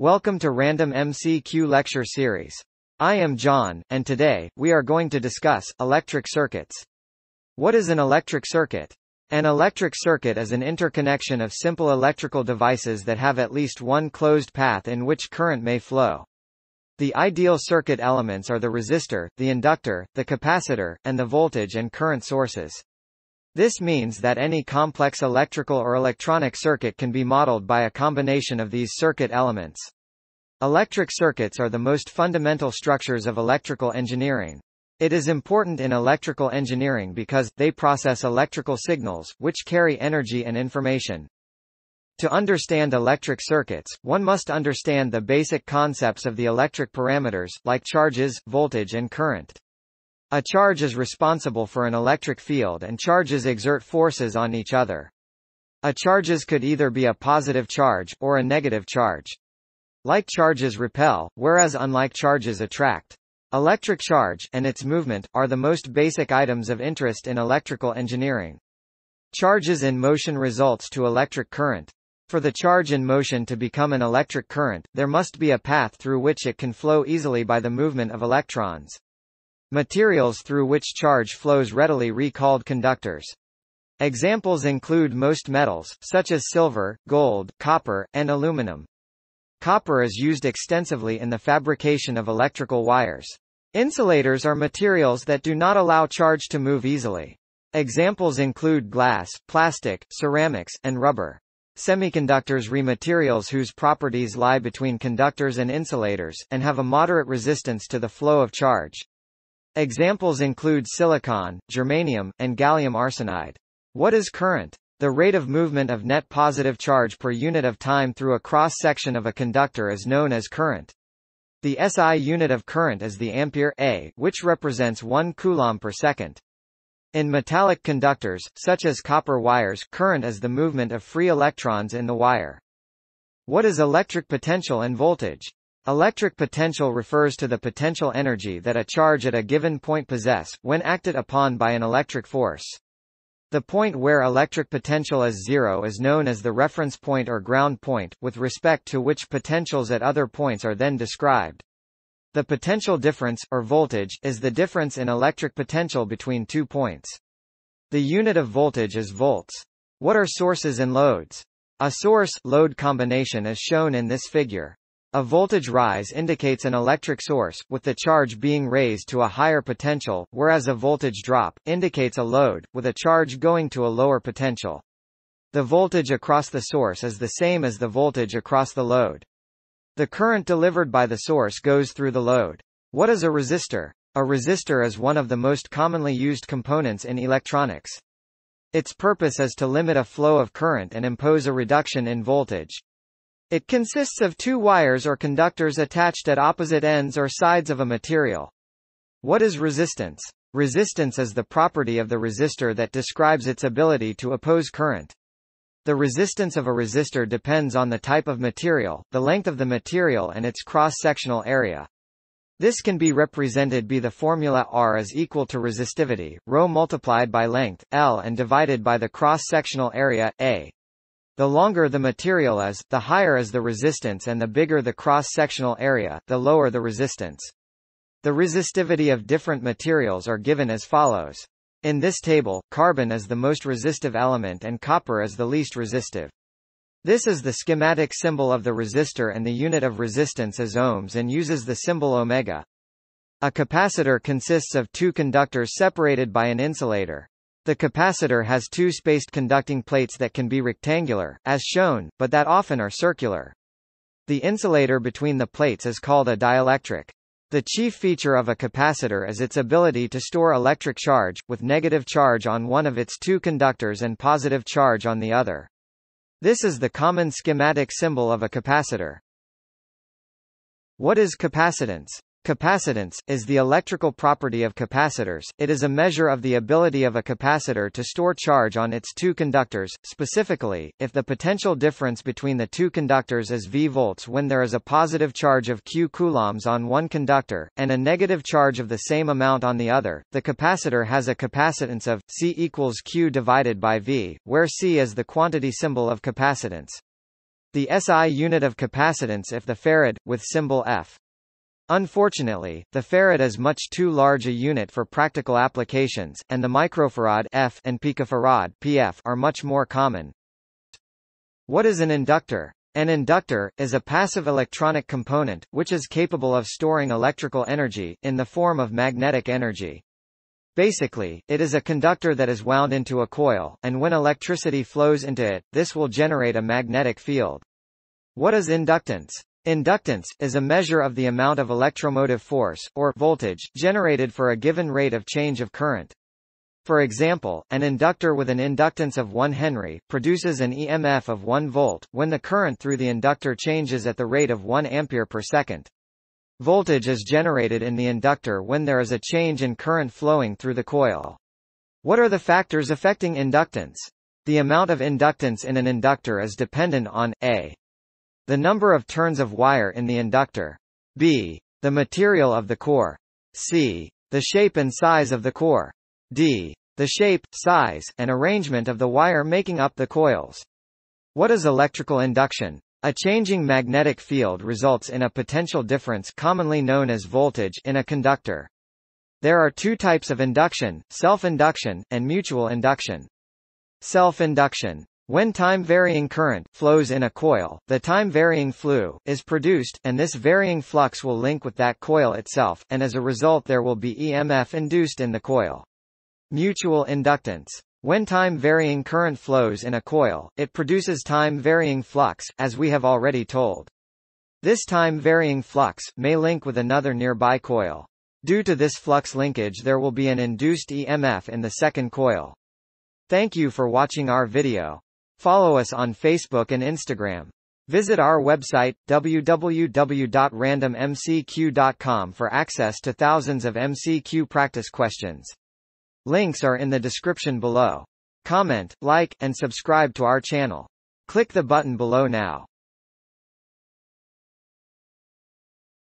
Welcome to Random MCQ Lecture Series. I am John, and today, we are going to discuss electric circuits. What is an electric circuit? An electric circuit is an interconnection of simple electrical devices that have at least one closed path in which current may flow. The ideal circuit elements are the resistor, the inductor, the capacitor, and the voltage and current sources. This means that any complex electrical or electronic circuit can be modeled by a combination of these circuit elements. Electric circuits are the most fundamental structures of electrical engineering. It is important in electrical engineering because, they process electrical signals, which carry energy and information. To understand electric circuits, one must understand the basic concepts of the electric parameters, like charges, voltage and current. A charge is responsible for an electric field and charges exert forces on each other. A charges could either be a positive charge, or a negative charge. Like charges repel, whereas unlike charges attract. Electric charge, and its movement, are the most basic items of interest in electrical engineering. Charges in motion results to electric current. For the charge in motion to become an electric current, there must be a path through which it can flow easily by the movement of electrons. Materials through which charge flows readily recalled conductors. Examples include most metals, such as silver, gold, copper, and aluminum. Copper is used extensively in the fabrication of electrical wires. Insulators are materials that do not allow charge to move easily. Examples include glass, plastic, ceramics, and rubber. Semiconductors re materials whose properties lie between conductors and insulators, and have a moderate resistance to the flow of charge. Examples include silicon, germanium, and gallium arsenide. What is current? The rate of movement of net positive charge per unit of time through a cross-section of a conductor is known as current. The SI unit of current is the ampere A, which represents 1 coulomb per second. In metallic conductors, such as copper wires, current is the movement of free electrons in the wire. What is electric potential and voltage? Electric potential refers to the potential energy that a charge at a given point possess, when acted upon by an electric force. The point where electric potential is zero is known as the reference point or ground point, with respect to which potentials at other points are then described. The potential difference, or voltage, is the difference in electric potential between two points. The unit of voltage is volts. What are sources and loads? A source-load combination is shown in this figure. A voltage rise indicates an electric source, with the charge being raised to a higher potential, whereas a voltage drop, indicates a load, with a charge going to a lower potential. The voltage across the source is the same as the voltage across the load. The current delivered by the source goes through the load. What is a resistor? A resistor is one of the most commonly used components in electronics. Its purpose is to limit a flow of current and impose a reduction in voltage. It consists of two wires or conductors attached at opposite ends or sides of a material. What is resistance? Resistance is the property of the resistor that describes its ability to oppose current. The resistance of a resistor depends on the type of material, the length of the material and its cross-sectional area. This can be represented by the formula R is equal to resistivity, ρ multiplied by length, L and divided by the cross-sectional area, A. The longer the material is, the higher is the resistance and the bigger the cross-sectional area, the lower the resistance. The resistivity of different materials are given as follows. In this table, carbon is the most resistive element and copper is the least resistive. This is the schematic symbol of the resistor and the unit of resistance is ohms and uses the symbol omega. A capacitor consists of two conductors separated by an insulator. The capacitor has two spaced conducting plates that can be rectangular, as shown, but that often are circular. The insulator between the plates is called a dielectric. The chief feature of a capacitor is its ability to store electric charge, with negative charge on one of its two conductors and positive charge on the other. This is the common schematic symbol of a capacitor. What is capacitance? Capacitance, is the electrical property of capacitors, it is a measure of the ability of a capacitor to store charge on its two conductors, specifically, if the potential difference between the two conductors is V volts when there is a positive charge of Q coulombs on one conductor, and a negative charge of the same amount on the other, the capacitor has a capacitance of, C equals Q divided by V, where C is the quantity symbol of capacitance. the SI unit of capacitance if the farad, with symbol F. Unfortunately, the farad is much too large a unit for practical applications, and the microfarad F and picofarad PF are much more common. What is an inductor? An inductor, is a passive electronic component, which is capable of storing electrical energy, in the form of magnetic energy. Basically, it is a conductor that is wound into a coil, and when electricity flows into it, this will generate a magnetic field. What is inductance? Inductance, is a measure of the amount of electromotive force, or voltage, generated for a given rate of change of current. For example, an inductor with an inductance of 1 Henry, produces an EMF of 1 volt, when the current through the inductor changes at the rate of 1 ampere per second. Voltage is generated in the inductor when there is a change in current flowing through the coil. What are the factors affecting inductance? The amount of inductance in an inductor is dependent on, a. The number of turns of wire in the inductor. b. The material of the core. c. The shape and size of the core. d. The shape, size, and arrangement of the wire making up the coils. What is electrical induction? A changing magnetic field results in a potential difference commonly known as voltage in a conductor. There are two types of induction, self-induction, and mutual induction. Self-induction when time-varying current flows in a coil, the time-varying flux is produced, and this varying flux will link with that coil itself, and as a result there will be EMF induced in the coil. Mutual inductance. When time-varying current flows in a coil, it produces time-varying flux, as we have already told. This time-varying flux, may link with another nearby coil. Due to this flux linkage there will be an induced EMF in the second coil. Thank you for watching our video. Follow us on Facebook and Instagram. Visit our website, www.randommcq.com for access to thousands of MCQ practice questions. Links are in the description below. Comment, like, and subscribe to our channel. Click the button below now.